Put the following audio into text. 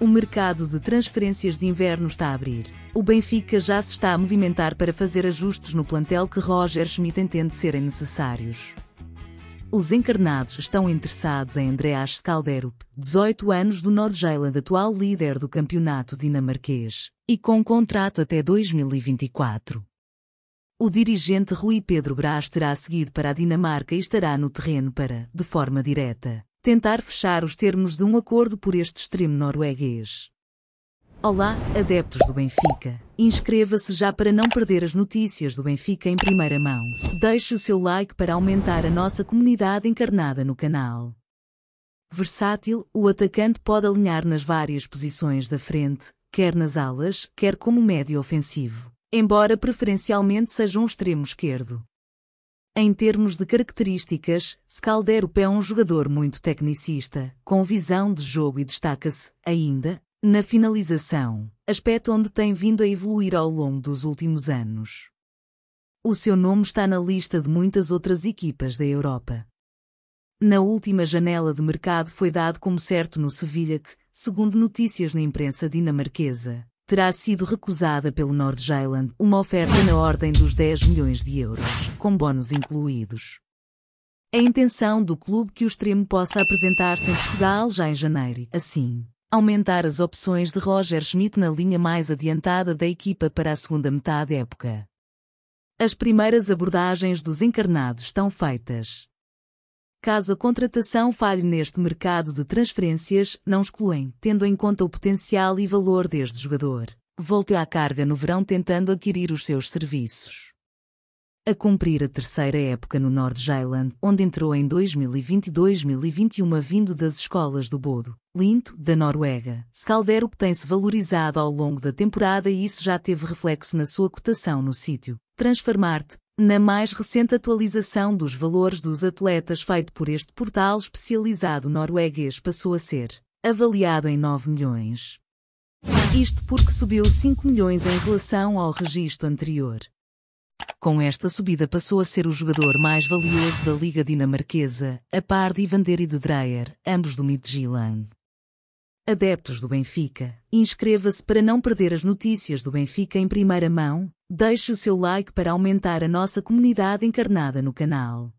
O mercado de transferências de inverno está a abrir. O Benfica já se está a movimentar para fazer ajustes no plantel que Roger Schmidt entende serem necessários. Os encarnados estão interessados em Andreas Skalderup, 18 anos do Nordjylland, atual líder do campeonato dinamarquês, e com contrato até 2024. O dirigente Rui Pedro Brás terá seguido para a Dinamarca e estará no terreno para, de forma direta, tentar fechar os termos de um acordo por este extremo norueguês. Olá, adeptos do Benfica. Inscreva-se já para não perder as notícias do Benfica em primeira mão. Deixe o seu like para aumentar a nossa comunidade encarnada no canal. Versátil, o atacante pode alinhar nas várias posições da frente, quer nas alas, quer como médio ofensivo, embora preferencialmente seja um extremo esquerdo. Em termos de características, Scalderup é um jogador muito tecnicista, com visão de jogo e destaca-se, ainda, na finalização, aspecto onde tem vindo a evoluir ao longo dos últimos anos. O seu nome está na lista de muitas outras equipas da Europa. Na última janela de mercado foi dado como certo no Sevilha que, segundo notícias na imprensa dinamarquesa, terá sido recusada pelo Nordjylland uma oferta na ordem dos 10 milhões de euros, com bónus incluídos. A intenção do clube que o extremo possa apresentar-se em Portugal já em janeiro, assim, aumentar as opções de Roger Schmidt na linha mais adiantada da equipa para a segunda metade época. As primeiras abordagens dos encarnados estão feitas. Caso a contratação falhe neste mercado de transferências, não excluem, tendo em conta o potencial e valor deste jogador. Volte à carga no verão tentando adquirir os seus serviços. A cumprir a terceira época no Nordjylland, onde entrou em 2020-2021 vindo das escolas do Bodo, Linto, da Noruega, Skalderup tem-se valorizado ao longo da temporada e isso já teve reflexo na sua cotação no sítio. Transfermarkt, na mais recente atualização dos valores dos atletas feito por este portal especializado norueguês passou a ser avaliado em 9 milhões. Isto porque subiu 5 milhões em relação ao registro anterior. Com esta subida passou a ser o jogador mais valioso da liga dinamarquesa, a par de Ivander e de Dreyer, ambos do Midtjylland. Adeptos do Benfica, inscreva-se para não perder as notícias do Benfica em primeira mão, deixe o seu like para aumentar a nossa comunidade encarnada no canal.